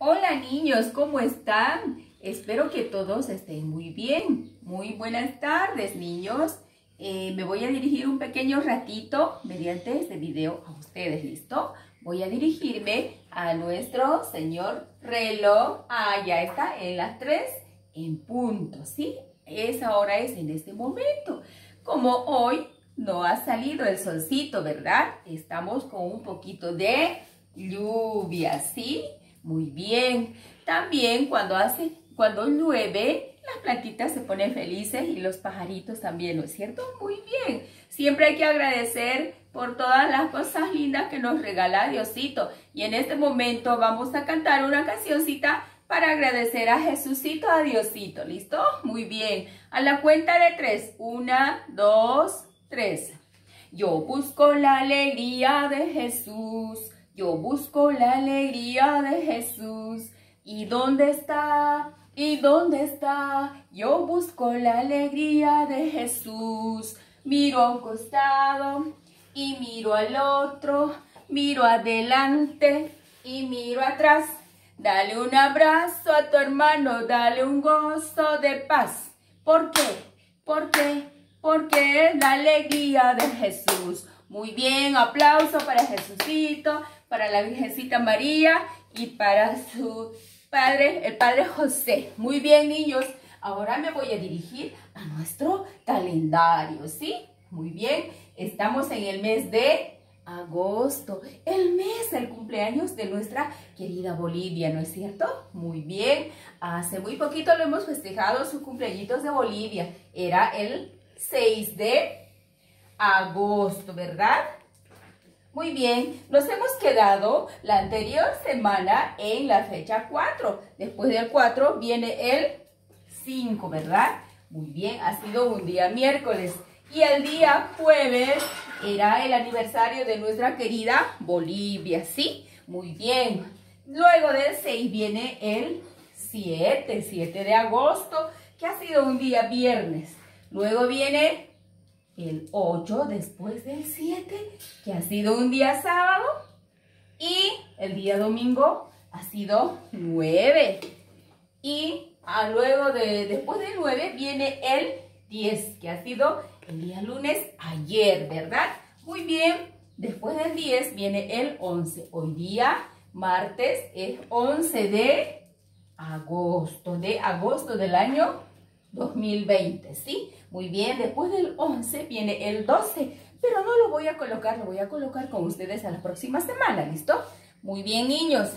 Hola niños, ¿cómo están? Espero que todos estén muy bien. Muy buenas tardes niños. Eh, me voy a dirigir un pequeño ratito mediante este video a ustedes, ¿listo? Voy a dirigirme a nuestro señor reloj. Ah, ya está, en las 3 en punto, ¿sí? Esa hora es en este momento. Como hoy no ha salido el solcito, ¿verdad? Estamos con un poquito de lluvia, ¿sí? Muy bien. También cuando hace, cuando llueve, las plantitas se ponen felices y los pajaritos también, ¿no es cierto? Muy bien. Siempre hay que agradecer por todas las cosas lindas que nos regala Diosito. Y en este momento vamos a cantar una cancioncita para agradecer a Jesucito, a Diosito. ¿Listo? Muy bien. A la cuenta de tres. Una, dos, tres. Yo busco la alegría de Jesús. Yo busco la alegría de Jesús. ¿Y dónde está? ¿Y dónde está? Yo busco la alegría de Jesús. Miro a un costado y miro al otro. Miro adelante y miro atrás. Dale un abrazo a tu hermano, dale un gozo de paz. ¿Por qué? ¿Por qué? Porque es la alegría de Jesús. Muy bien, aplauso para Jesucito para la Virgencita María y para su padre, el Padre José. Muy bien, niños. Ahora me voy a dirigir a nuestro calendario, ¿sí? Muy bien. Estamos en el mes de agosto, el mes del cumpleaños de nuestra querida Bolivia, ¿no es cierto? Muy bien. Hace muy poquito lo hemos festejado su cumpleaños de Bolivia. Era el 6 de agosto, ¿verdad? Muy bien, nos hemos quedado la anterior semana en la fecha 4. Después del 4 viene el 5, ¿verdad? Muy bien, ha sido un día miércoles. Y el día jueves era el aniversario de nuestra querida Bolivia, ¿sí? Muy bien. Luego del 6 viene el 7, 7 de agosto, que ha sido un día viernes. Luego viene el 8 después del 7, que ha sido un día sábado, y el día domingo ha sido 9. Y ah, luego de, después del 9 viene el 10, que ha sido el día lunes ayer, ¿verdad? Muy bien, después del 10 viene el 11. Hoy día, martes, es 11 de agosto, de agosto del año 2020, ¿sí? Muy bien, después del 11 viene el 12, pero no lo voy a colocar, lo voy a colocar con ustedes a la próxima semana, ¿listo? Muy bien, niños.